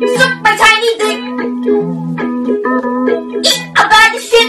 Süt bacağıydık. İlk haberleşim.